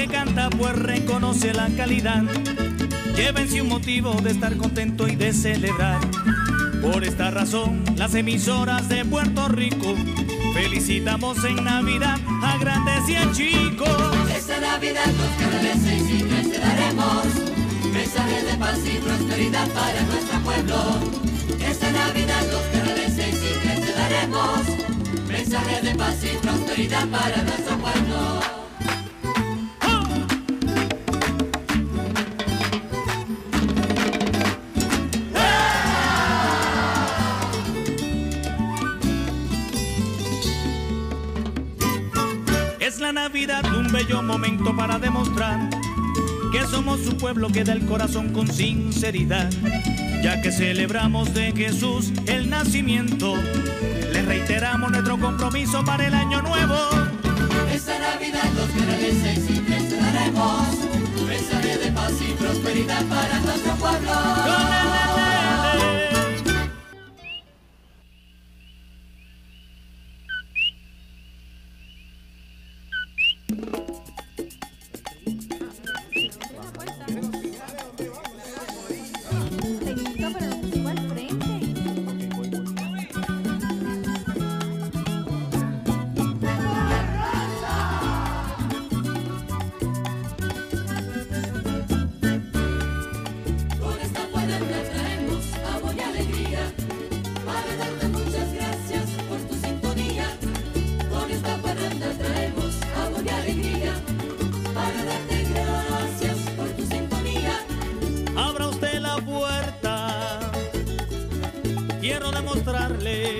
que canta pues reconoce la calidad. Llévense un motivo de estar contento y de celebrar. Por esta razón, las emisoras de Puerto Rico felicitamos en Navidad a grandes y a chicos. Esta Navidad los canales 6 y 3 te daremos mensajes de paz y prosperidad para nuestro pueblo. Esta Navidad los canales 6 y 3 te daremos mensajes de paz y prosperidad para nuestro pueblo. Es la Navidad un bello momento para demostrar que somos un pueblo que da el corazón con sinceridad. Ya que celebramos de Jesús el nacimiento, le reiteramos nuestro compromiso para el año nuevo. Esta Navidad los canales 6 y 3 te daremos mensajes de paz y prosperidad para nuestro pueblo. Pois é. Quiero demostrarle